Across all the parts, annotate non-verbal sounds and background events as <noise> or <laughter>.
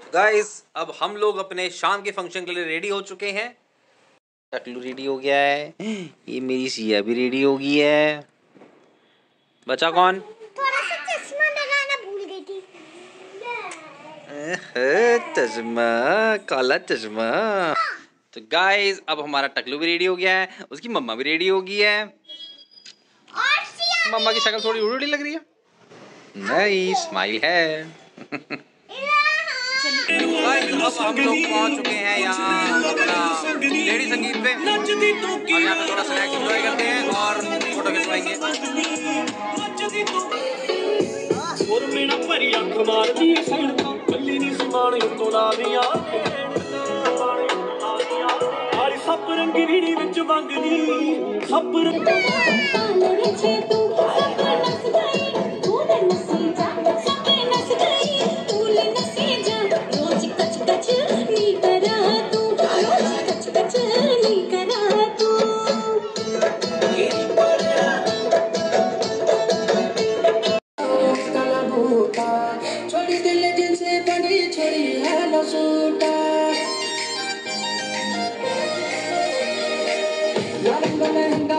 Guys अब हम लोग अपने शाम के फ़ंक्शन के लिए रेडी हो चुके हैं। टकलू रेडी हो गया है। ये मेरी सिया भी रेडी हो गई है। बचा कौन? थोड़ा सा चश्मा लगाना भूल गई थी। चश्मा काला चश्मा। तो गाइस अब हमारा टकलू भी रेडी हो गया है। उसकी मम्मा भी रेडी हो गई है। और मम्मा की शक्ल थोड़ी उड़ी लग रही है। नहीं स्माइल है। <laughs> अब हम लोग पहुंच चुके हैं यहाँ अपना लेडी संगीत पे अब यहाँ पे थोड़ा स्नैक्स एंजॉय करते हैं और फोटो खिंचवाएंगे ਹੋਰ ਮੇਰਾ ਭਰੀ ਅੱਖ ਮਾਰਦੀ ਏ ਸੜਕਾਂ ਕੱਲੀ ਨਹੀਂ ਸਮਾਨ ਉੱਤੋਂ ਲਾਦੀਆਂ ਆਲੀ ਸੱਪ ਰੰਗੀ ਰੀੜੀ ਵਿੱਚ ਵੰਗਦੀ लहंगा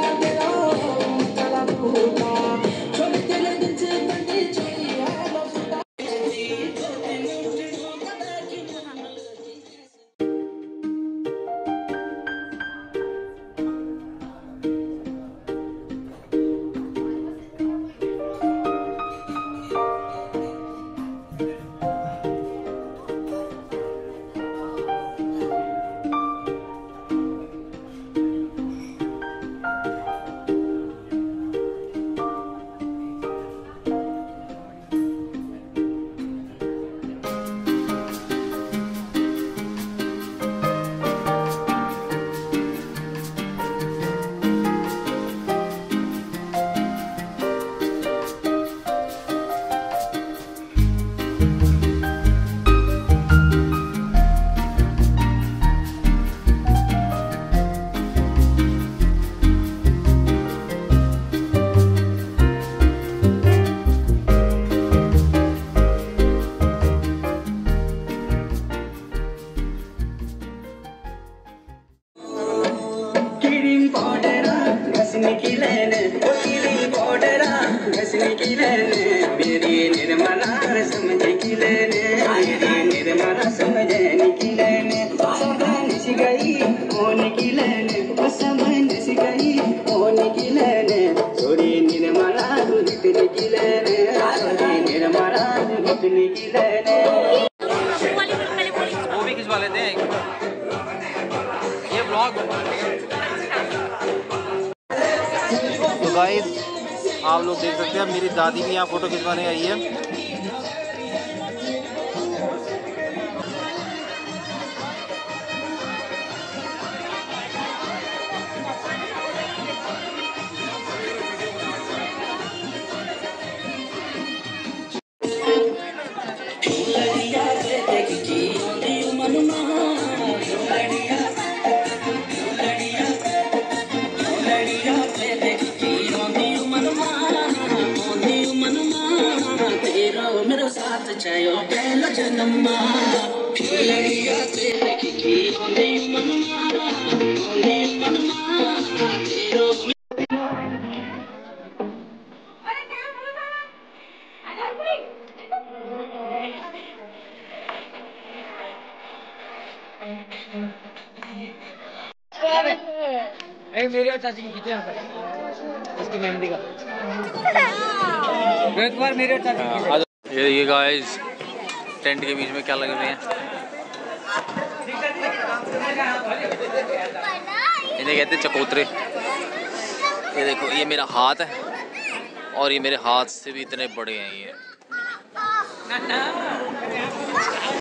की की की की लैन समझ गई होने की समझ गई होने की निर्मला की लैन छोड़ी निर्मला हिटने की लैन वो भी खिंचवा लेते हैं ये ब्लॉग गाइस आप लोग देख सकते हैं मेरी दादी भी यहाँ फ़ोटो खिंचवाने आई है। साथ चायो पहला जन्म लड़िया तेरे की होंदे मनमा होंदे मनमा तेरो मेरे चाची की खींचे यहाँ पर इसकी मेहंदी का। <laughs> एक बार मेरे चाची। ये ये गाइस टेंट के बीच में क्या लग हुए हैं? इन्हें कहते हैं चकोतरे। ये देखो, ये मेरा हाथ है और ये मेरे हाथ से भी इतने बड़े हैं ये।